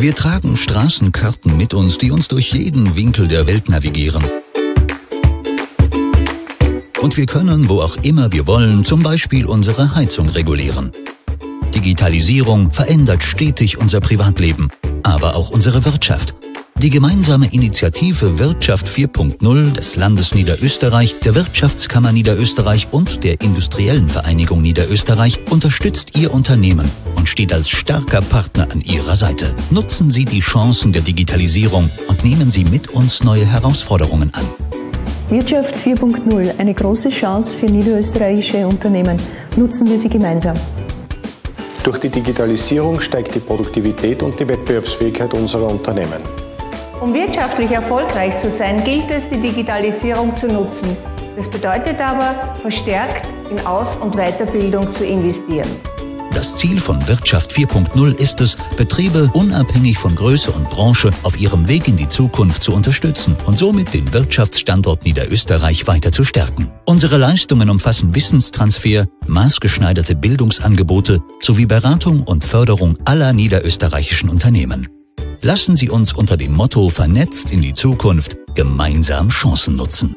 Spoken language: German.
Wir tragen Straßenkarten mit uns, die uns durch jeden Winkel der Welt navigieren. Und wir können, wo auch immer wir wollen, zum Beispiel unsere Heizung regulieren. Digitalisierung verändert stetig unser Privatleben, aber auch unsere Wirtschaft. Die gemeinsame Initiative Wirtschaft 4.0 des Landes Niederösterreich, der Wirtschaftskammer Niederösterreich und der Industriellen Vereinigung Niederösterreich unterstützt Ihr Unternehmen steht als starker Partner an Ihrer Seite. Nutzen Sie die Chancen der Digitalisierung und nehmen Sie mit uns neue Herausforderungen an. Wirtschaft 4.0, eine große Chance für niederösterreichische Unternehmen. Nutzen wir sie gemeinsam. Durch die Digitalisierung steigt die Produktivität und die Wettbewerbsfähigkeit unserer Unternehmen. Um wirtschaftlich erfolgreich zu sein, gilt es, die Digitalisierung zu nutzen. Das bedeutet aber, verstärkt in Aus- und Weiterbildung zu investieren. Das Ziel von Wirtschaft 4.0 ist es, Betriebe unabhängig von Größe und Branche auf ihrem Weg in die Zukunft zu unterstützen und somit den Wirtschaftsstandort Niederösterreich weiter zu stärken. Unsere Leistungen umfassen Wissenstransfer, maßgeschneiderte Bildungsangebote sowie Beratung und Förderung aller niederösterreichischen Unternehmen. Lassen Sie uns unter dem Motto Vernetzt in die Zukunft gemeinsam Chancen nutzen.